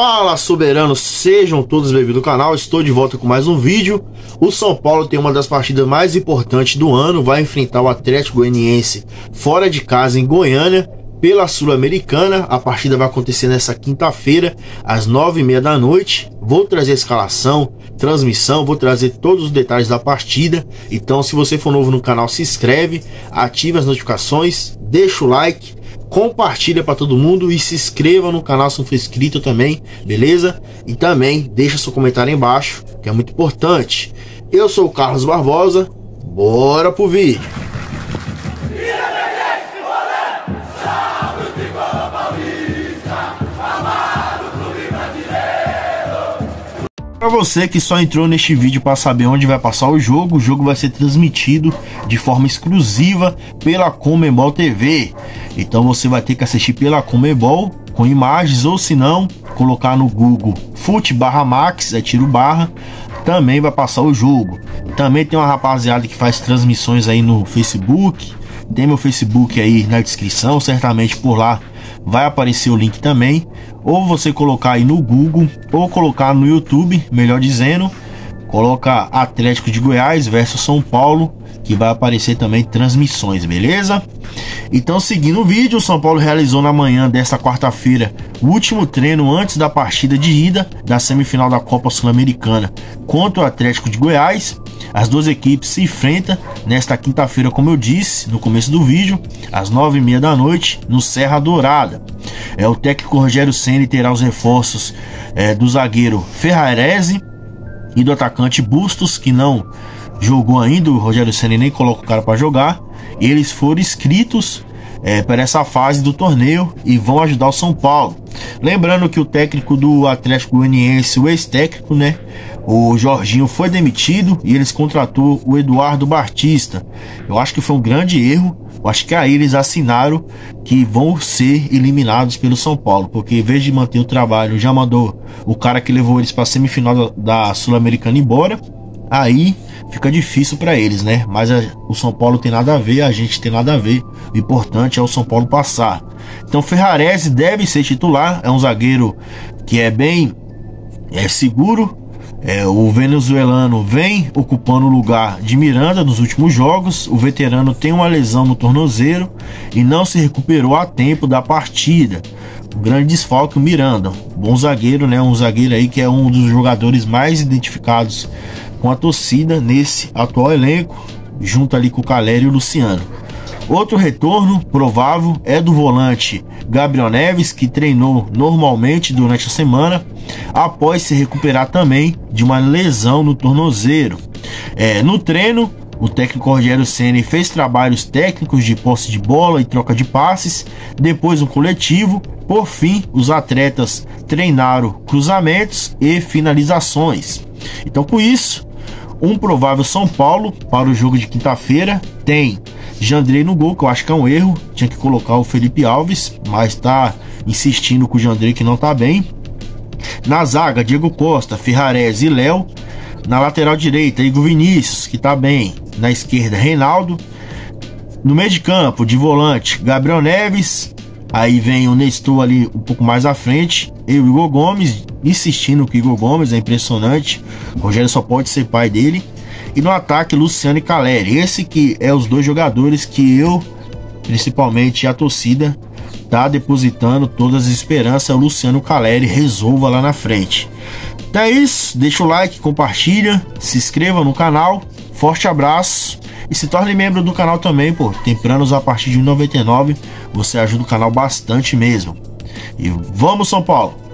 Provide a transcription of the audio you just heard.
Fala soberanos, sejam todos bem-vindos ao canal, estou de volta com mais um vídeo. O São Paulo tem uma das partidas mais importantes do ano, vai enfrentar o Atlético Goianiense fora de casa em Goiânia pela Sul-Americana. A partida vai acontecer nessa quinta-feira, às nove e meia da noite. Vou trazer a escalação, transmissão, vou trazer todos os detalhes da partida. Então, se você for novo no canal, se inscreve, ative as notificações, deixa o like compartilha para todo mundo e se inscreva no canal se não for inscrito também, beleza? E também deixa seu comentário aí embaixo, que é muito importante. Eu sou o Carlos Barbosa, bora pro vídeo. Para você que só entrou neste vídeo para saber onde vai passar o jogo, o jogo vai ser transmitido de forma exclusiva pela Comebol TV. Então você vai ter que assistir pela Comebol com imagens ou se não, colocar no Google Fute barra Max, é tiro barra, também vai passar o jogo. Também tem uma rapaziada que faz transmissões aí no Facebook, tem meu Facebook aí na descrição, certamente por lá vai aparecer o link também. Ou você colocar aí no Google, ou colocar no YouTube, melhor dizendo, coloca Atlético de Goiás versus São Paulo, que vai aparecer também transmissões, beleza? Então, seguindo o vídeo, o São Paulo realizou na manhã desta quarta-feira o último treino antes da partida de ida da semifinal da Copa Sul-Americana contra o Atlético de Goiás. As duas equipes se enfrentam nesta quinta-feira, como eu disse no começo do vídeo, às nove e meia da noite, no Serra Dourada. É o técnico Rogério Ceni terá os reforços é, do zagueiro Ferrarese e do atacante Bustos, que não jogou ainda. O Rogério Ceni nem coloca o cara para jogar. Eles foram inscritos é, para essa fase do torneio e vão ajudar o São Paulo. Lembrando que o técnico do Atlético Goianiense, o ex-técnico, né, o Jorginho foi demitido e eles contratou o Eduardo Batista. Eu acho que foi um grande erro. Eu acho que aí eles assinaram que vão ser eliminados pelo São Paulo, porque em vez de manter o trabalho, já mandou o cara que levou eles para a semifinal da, Sul-Americana embora. Aí fica difícil para eles, né? Mas a, o São Paulo tem nada a ver, a gente tem nada a ver. O importante é o São Paulo passar. Então Ferrarese deve ser titular, é um zagueiro que é bem é seguro, é, o venezuelano vem ocupando o lugar de Miranda nos últimos jogos. O veterano tem uma lesão no tornozelo e não se recuperou a tempo da partida. Grande desfalque o Miranda, bom zagueiro, né? Um zagueiro aí que é um dos jogadores mais identificados com a torcida nesse atual elenco, junto ali com o Calério e o Luciano. Outro retorno provável é do volante Gabriel Neves, que treinou normalmente durante a semana, após se recuperar também de uma lesão no tornozelo. É, no treino, o técnico Rogério Ceni fez trabalhos técnicos de posse de bola e troca de passes, depois um coletivo. Por fim, os atletas treinaram cruzamentos e finalizações. Então, com isso, um provável São Paulo para o jogo de quinta-feira tem Jandrei no gol, que eu acho que é um erro. Tinha que colocar o Felipe Alves, mas tá insistindo com o Jandrei que não tá bem. Na zaga, Diego Costa, Ferrarese e Léo. Na lateral direita, Igor Vinícius, que tá bem. Na esquerda, Reinaldo. No meio de campo, de volante, Gabriel Neves. Aí vem o Nestor ali um pouco mais à frente. E o Igor Gomes, insistindo com o Igor Gomes, é impressionante. O Rogério só pode ser pai dele. E no ataque, Luciano e Caleri. Esse que é os dois jogadores que eu, principalmente a torcida, tá depositando todas as esperanças. O Luciano Caleri resolva lá na frente. Então é isso. Deixa o like, compartilha, se inscreva no canal. Forte abraço. E se torne membro do canal também, pô. Tem planos a partir de 1,99. Você ajuda o canal bastante mesmo. E vamos, São Paulo!